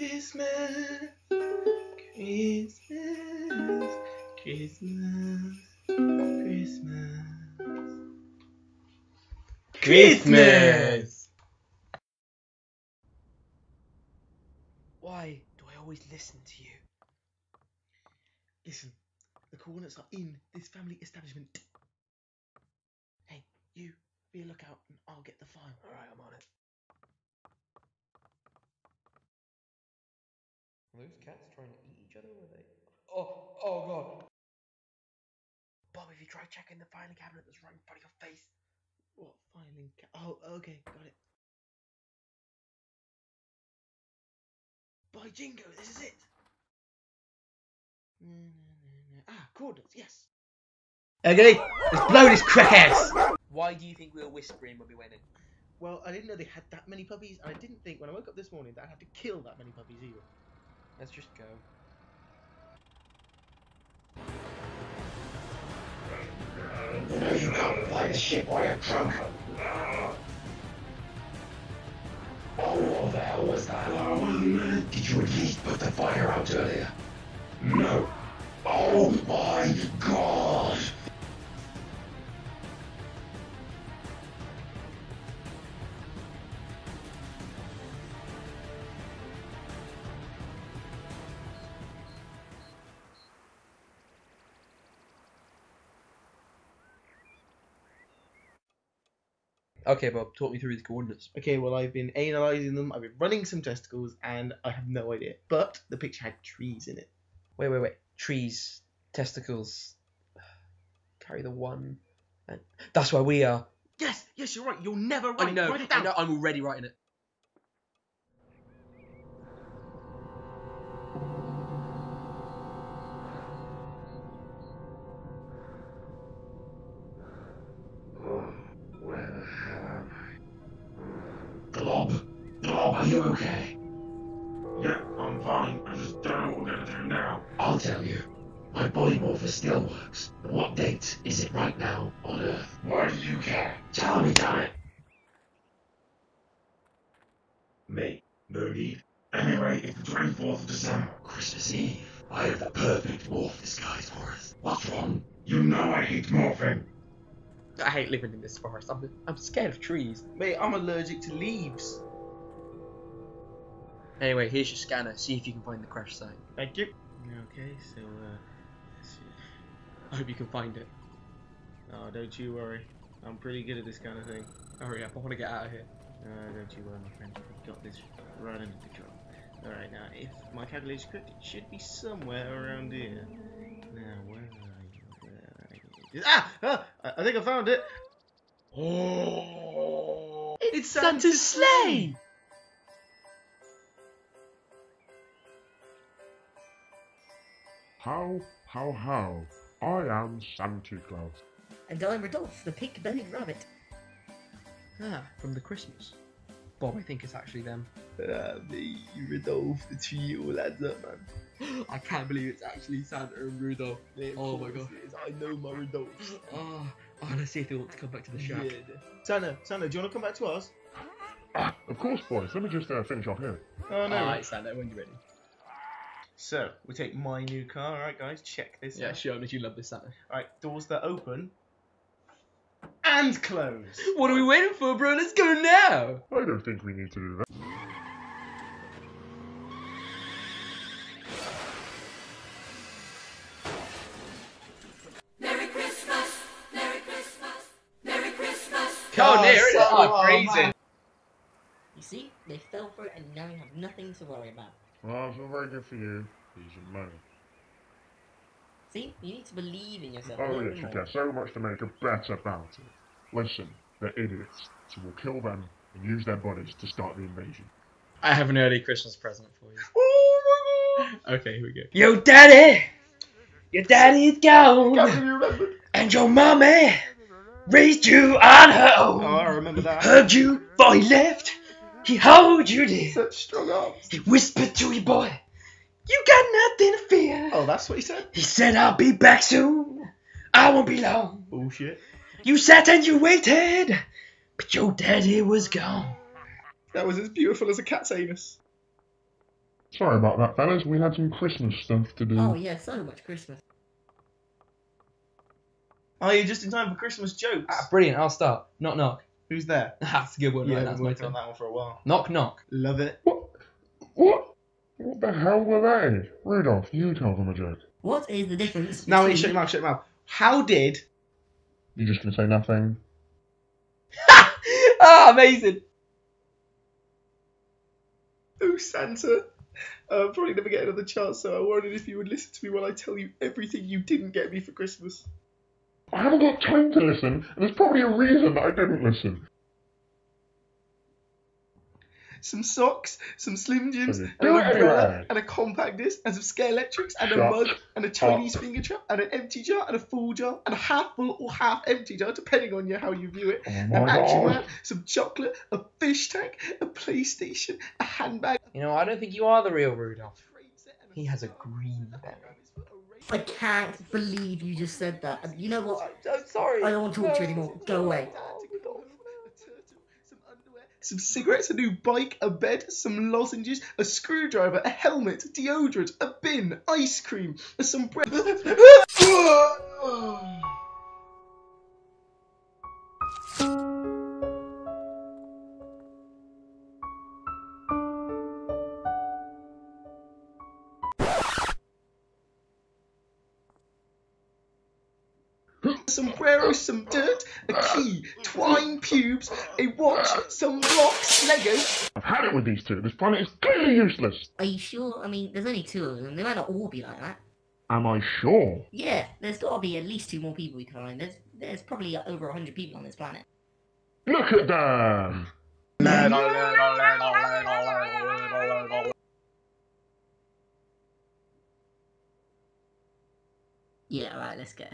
Christmas, Christmas, Christmas, Christmas. Christmas! Why do I always listen to you? Listen, the coordinates are in this family establishment. Hey, you, be a lookout and I'll get the file. Alright, I'm on it. Are those cats trying to eat each other or are they? Oh, oh god. Bob, if you try checking the filing cabinet that's right in front of your face. What filing ca- Oh, okay, got it. By Jingo, this is it. Ah, coordinates, yes. Okay, let's blow this crackheads! Why do you think we were whispering when we went in? Well, I didn't know they had that many puppies, and I didn't think when I woke up this morning that I'd have to kill that many puppies either. Let's just go. You can't fly the ship while you're drunk. Oh, what the hell was that? Oh, man. Did Okay, Bob, talk me through the coordinates. Okay, well, I've been analysing them, I've been running some testicles, and I have no idea. But the picture had trees in it. Wait, wait, wait. Trees, testicles, carry the one. And that's where we are. Yes, yes, you're right. You're never right. I know, Write it I know, I'm already writing it. Are you okay? Yeah, I'm fine. I just don't know what we're gonna do now. I'll tell you. My body morpher still works. But what date is it right now on Earth? Why do you care? Tell me, damn it. Me. No need. Anyway, it's the 24th of December. Christmas Eve. I have the perfect morph disguise for us. What's wrong? You know I hate morphing. I hate living in this forest. I'm, I'm scared of trees. Mate, I'm allergic to leaves. Anyway, here's your scanner. See if you can find the crash site. Thank you. Okay, so, uh. let's see. I hope you can find it. Oh, don't you worry. I'm pretty good at this kind of thing. Hurry up, I want to get out of here. Uh, don't you worry, my friend. We've got this right under control. Alright, now, if my calculation is correct, it should be somewhere around here. Now, where are you? Where are you? Ah! ah! I I think I found it! Oh. It's Santa's sleigh! How, how, how? I am Santa Claus. And I'm Rodolph, the pink-bellied rabbit. Ah, from the Christmas. Bob, I think it's actually them. Ah, me, Rodolph, the tree all adds up, man. I can't believe it's actually Santa and Rudolph. Mate, Oh my God. it is. I know my Rodolphs. Oh, oh, let's see if they want to come back to the shack. Yeah. Santa, Santa, do you want to come back to us? Ah, of course, boys. Let me just uh, finish off here. Oh, no. Alright, Santa, when you're ready. So, we take my new car, alright, guys? Check this Yeah, out. sure, did you love this Santa? Alright, doors that open and close. What are we waiting for, bro? Let's go now! I don't think we need to do that. Merry Christmas, Merry Christmas, Merry Christmas. Oh, near it. so- Oh, oh, You see, they fell for it and now you have nothing to worry about. Well, it's not very good for you. Here's your money. See, you need to believe in yourself. Oh, yes, you more. care so much to make a bet about it. Listen, they're idiots, so we'll kill them and use their bodies to start the invasion. I have an early Christmas present for you. Oh my god! Okay, here we go. Yo, daddy! Your daddy's gone! You? And your mommy raised you on her own! Oh, I remember that. Hugged you before he left. He held you dear. Such strong arms. He whispered to you, boy, you got nothing to fear. Oh, that's what he said? He said, I'll be back soon. I won't be long. Bullshit. You sat and you waited, but your daddy was gone. That was as beautiful as a cat's anus. Sorry about that, fellas. We had some Christmas stuff to do. Oh yeah, so much Christmas. Are you just in time for Christmas jokes? Ah, brilliant. I'll start. Knock knock. Who's there? That's a good one. yeah, right, I've that's been on that one for a while. Knock knock. Love it. What? What? What the hell were they? Rudolph, you tell them a joke. What is the difference? Now, you between- shut your mouth, shut your mouth. How did. You're just gonna say nothing? ah, amazing. Oh, Santa. Uh, I'm probably never get another chance, so I wondered if you would listen to me while I tell you everything you didn't get me for Christmas. I haven't got time to listen, and there's probably a reason that I didn't listen. Some socks, some Slim Jims, So and you an umbrella, and a compact disc, and some Scalextrics, and a mug, and a Chinese up. finger trap, and an empty jar, and a full jar, and a half full or half empty jar, depending on you how you view it. Oh An action god. man, some chocolate, a fish tank, a PlayStation, a handbag. You know, I don't think you are the real Rudolph. a trade set, and He has a green belly. I can't believe you just said that. And you know what? I'm sorry. I don't want to talk to you anymore. Go away. Some some cigarettes, a new bike, a bed, some lozenges, a screwdriver, a helmet, deodorant, a bin, ice cream, some bread. Sombrero, some dirt, a key, twine pubes, a watch, some blocks, Lego, I've had it with these two. This planet is clearly useless. Are you sure? I mean, there's only two of them. They might not all be like that. Am I sure? Yeah, there's got to be at least two more people we can find. There's there's probably over a hundred people on this planet. Look at them. Yeah, right. Let's go.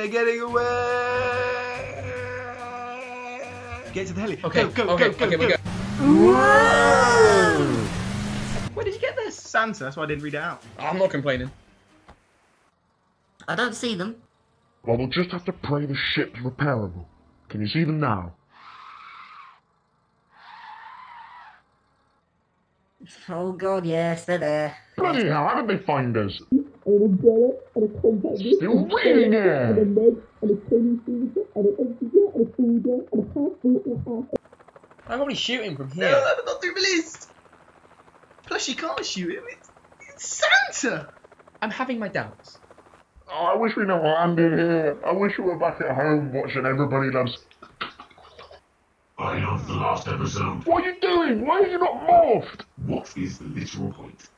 They're getting away. Get to the heli. Okay, go, go, okay, go, go, okay, we go. go. Where did you get this? Santa. That's why I didn't read it out. I'm not complaining. I don't see them. Well, we'll just have to pray the ship's repairable. Can you see them now? Oh god, yes, they're there. Bloody hell, how did they find us? Still reading it! I'm probably shooting from No, here. I've got through the list. Plus, you can't shoot him. It's, it's Santa. I'm having my doubts. Oh, I wish we never landed here. I wish we were back at home watching Everybody Loves... I love the last episode. What are you doing? Why are you not morphed? What is the literal point?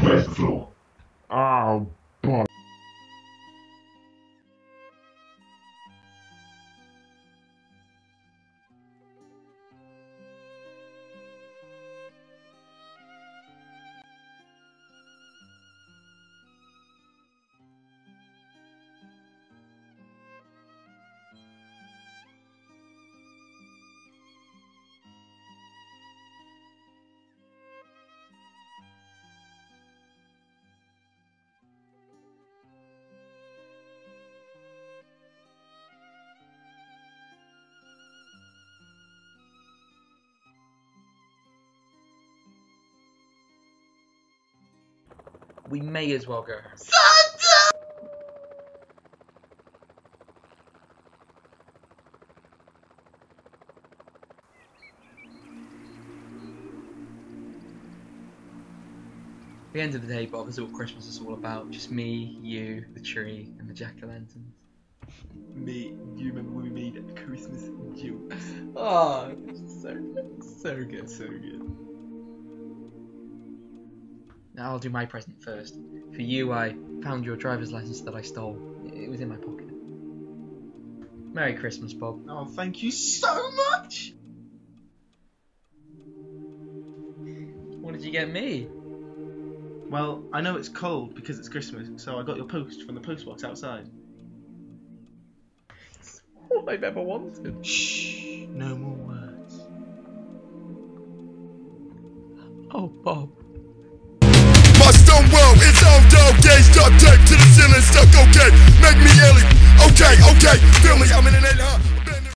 Where's the floor? Oh, We may as well go. At the end of the day, Bob, is what Christmas is all about. Just me, you, the tree, and the jack-o'-lanterns. Me, do you remember when we made Christmas jokes? Oh, so so good. So good. Now I'll do my present first. For you, I found your driver's license that I stole. It was in my pocket. Merry Christmas, Bob. Oh, thank you so much. What did you get me? Well, I know it's cold because it's Christmas, so I got your post from the postbox outside. It's All I've ever wanted. Shh. no more words. Oh, Bob. Dog days, duct tape to the ceiling, stuck okay. Make me illy. Okay, okay, feel me, I'm in an eight high.